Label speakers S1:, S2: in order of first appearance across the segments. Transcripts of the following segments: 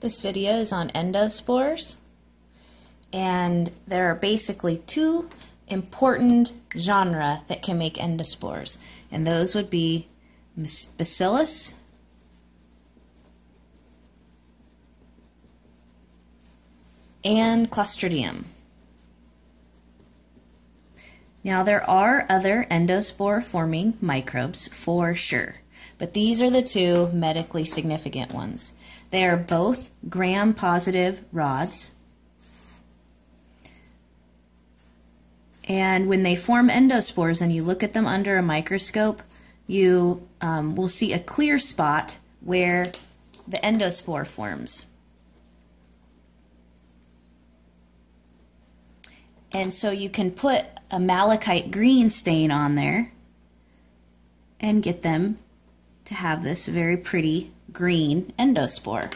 S1: This video is on endospores, and there are basically two important genera that can make endospores, and those would be Bacillus and Clostridium. Now there are other endospore forming microbes for sure, but these are the two medically significant ones. They are both gram-positive rods. And when they form endospores and you look at them under a microscope, you um, will see a clear spot where the endospore forms. And so you can put a malachite green stain on there and get them to have this very pretty green endospore.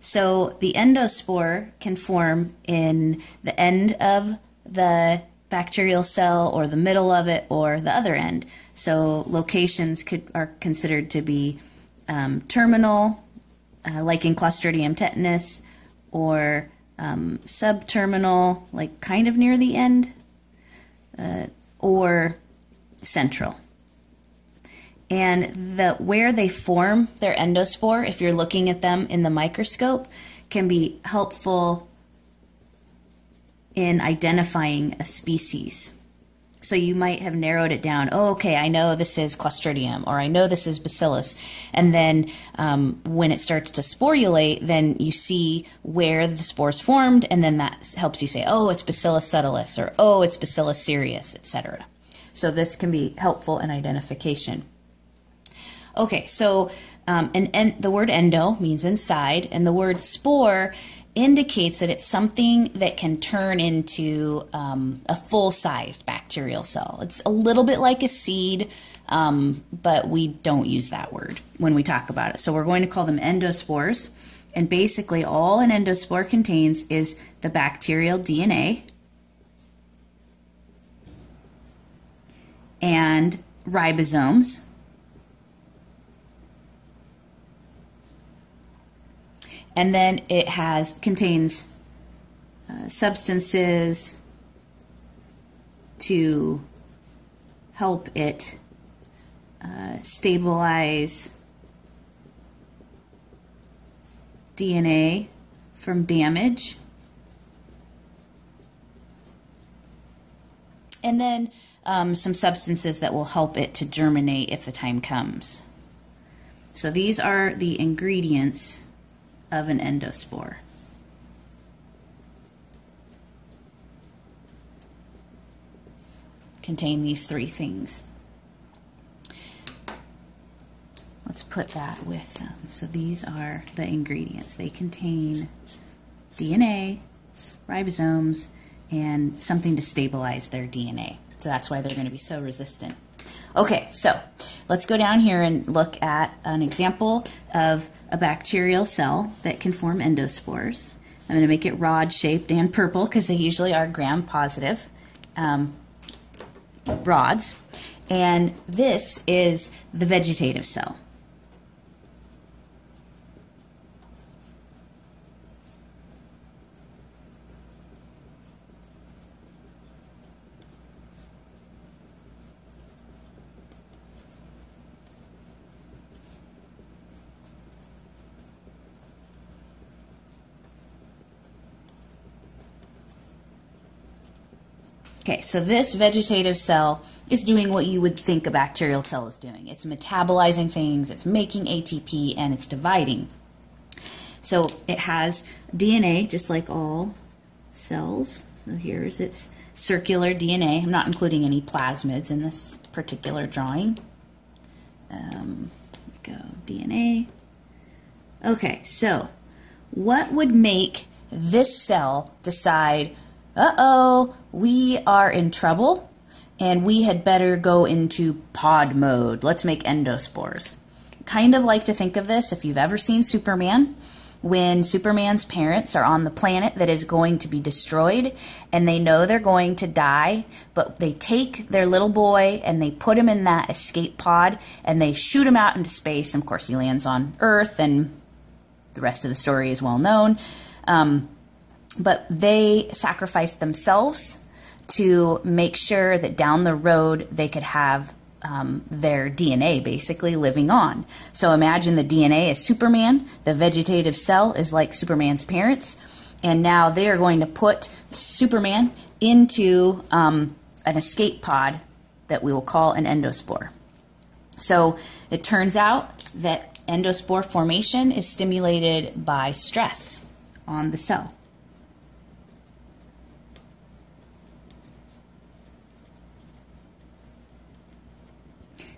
S1: So the endospore can form in the end of the bacterial cell or the middle of it or the other end. So locations could are considered to be um, terminal, uh, like in Clostridium tetanus, or um, subterminal, like kind of near the end, uh, or central. And the where they form their endospore, if you're looking at them in the microscope, can be helpful in identifying a species. So you might have narrowed it down. Oh, okay, I know this is Clostridium, or I know this is Bacillus. And then um, when it starts to sporulate, then you see where the spores formed, and then that helps you say, oh, it's Bacillus subtilis, or oh, it's Bacillus cereus, etc. So this can be helpful in identification. Okay, so um, and, and the word endo means inside, and the word spore indicates that it's something that can turn into um, a full-sized bacterial cell. It's a little bit like a seed, um, but we don't use that word when we talk about it. So we're going to call them endospores. And basically, all an endospore contains is the bacterial DNA and ribosomes. And then it has contains uh, substances to help it uh, stabilize DNA from damage. And then um, some substances that will help it to germinate if the time comes. So these are the ingredients of an endospore. Contain these three things. Let's put that with them. So these are the ingredients. They contain DNA, ribosomes, and something to stabilize their DNA. So that's why they're going to be so resistant. Okay, so let's go down here and look at an example of a bacterial cell that can form endospores. I'm going to make it rod shaped and purple because they usually are gram positive um, rods. And this is the vegetative cell. Okay, so this vegetative cell is doing what you would think a bacterial cell is doing. It's metabolizing things, it's making ATP, and it's dividing. So it has DNA, just like all cells. So here's its circular DNA. I'm not including any plasmids in this particular drawing. Um, go DNA. Okay, so what would make this cell decide uh oh, we are in trouble and we had better go into pod mode. Let's make endospores. Kind of like to think of this if you've ever seen Superman. When Superman's parents are on the planet that is going to be destroyed and they know they're going to die, but they take their little boy and they put him in that escape pod and they shoot him out into space. And of course, he lands on Earth and the rest of the story is well known. Um, but they sacrificed themselves to make sure that down the road they could have um, their DNA basically living on. So imagine the DNA is Superman, the vegetative cell is like Superman's parents, and now they are going to put Superman into um, an escape pod that we will call an endospore. So it turns out that endospore formation is stimulated by stress on the cell.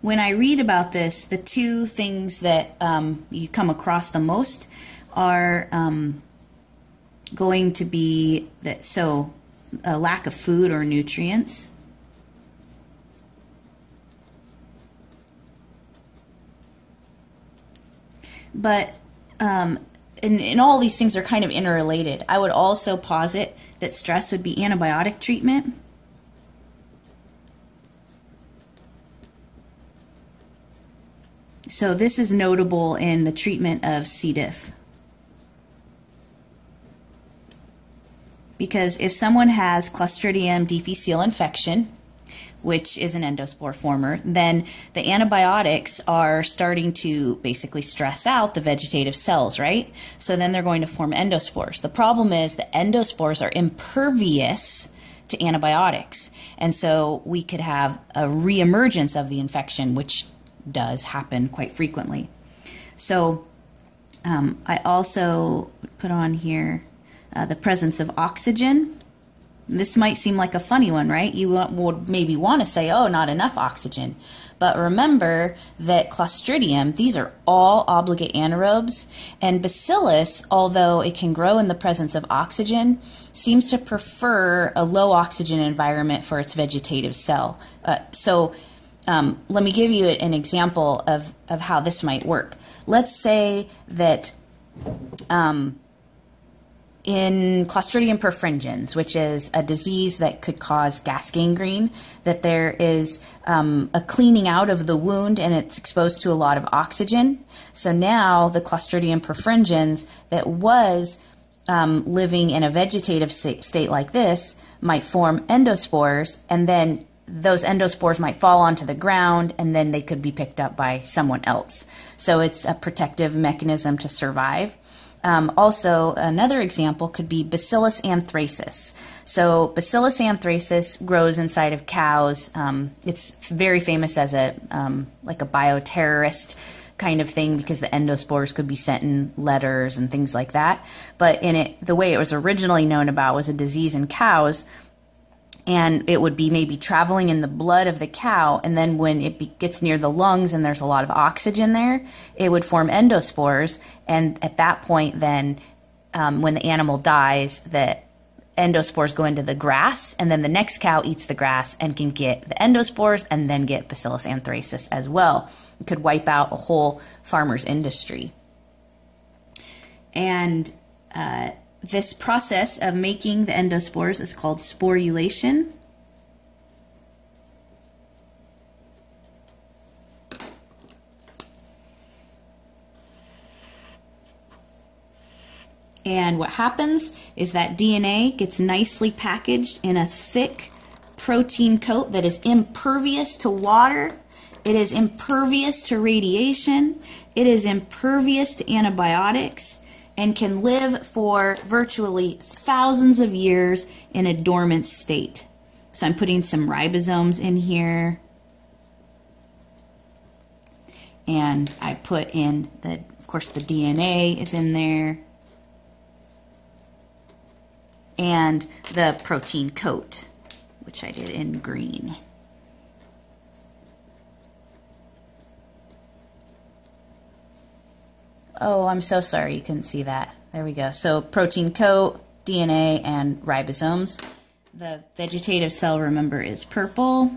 S1: When I read about this, the two things that um, you come across the most are um, going to be that so a lack of food or nutrients. But um, and, and all these things are kind of interrelated. I would also posit that stress would be antibiotic treatment So this is notable in the treatment of C. diff. Because if someone has Clostridium difficile infection, which is an endospore former, then the antibiotics are starting to basically stress out the vegetative cells, right? So then they're going to form endospores. The problem is the endospores are impervious to antibiotics. And so we could have a reemergence of the infection, which does happen quite frequently. So um, I also put on here uh, the presence of oxygen. This might seem like a funny one, right? You would maybe want to say, oh, not enough oxygen. But remember that Clostridium, these are all obligate anaerobes, and Bacillus, although it can grow in the presence of oxygen, seems to prefer a low oxygen environment for its vegetative cell. Uh, so um, let me give you an example of, of how this might work. Let's say that um, in Clostridium perfringens, which is a disease that could cause gas gangrene, that there is um, a cleaning out of the wound and it's exposed to a lot of oxygen. So now the Clostridium perfringens that was um, living in a vegetative state like this might form endospores and then those endospores might fall onto the ground and then they could be picked up by someone else. So it's a protective mechanism to survive. Um, also, another example could be Bacillus anthracis. So, Bacillus anthracis grows inside of cows. Um, it's very famous as a um, like a bioterrorist kind of thing because the endospores could be sent in letters and things like that. But in it, the way it was originally known about was a disease in cows and it would be maybe traveling in the blood of the cow and then when it be, gets near the lungs and there's a lot of oxygen there it would form endospores and at that point then um, when the animal dies the endospores go into the grass and then the next cow eats the grass and can get the endospores and then get bacillus anthracis as well. It could wipe out a whole farmer's industry. And uh, this process of making the endospores is called sporulation. And what happens is that DNA gets nicely packaged in a thick protein coat that is impervious to water. It is impervious to radiation. It is impervious to antibiotics and can live for virtually thousands of years in a dormant state. So I'm putting some ribosomes in here. And I put in the, of course, the DNA is in there. And the protein coat, which I did in green. Oh, I'm so sorry you couldn't see that. There we go. So protein coat, DNA, and ribosomes. The vegetative cell, remember, is purple.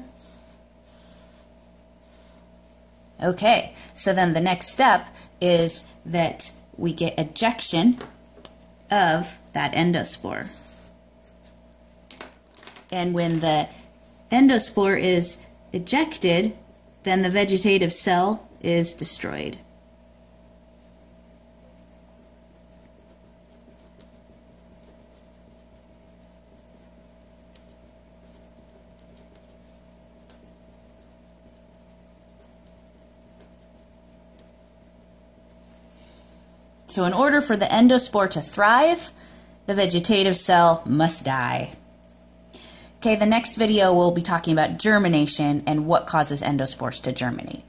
S1: Okay, so then the next step is that we get ejection of that endospore. And when the endospore is ejected, then the vegetative cell is destroyed. So, in order for the endospore to thrive, the vegetative cell must die. Okay, the next video we'll be talking about germination and what causes endospores to germinate.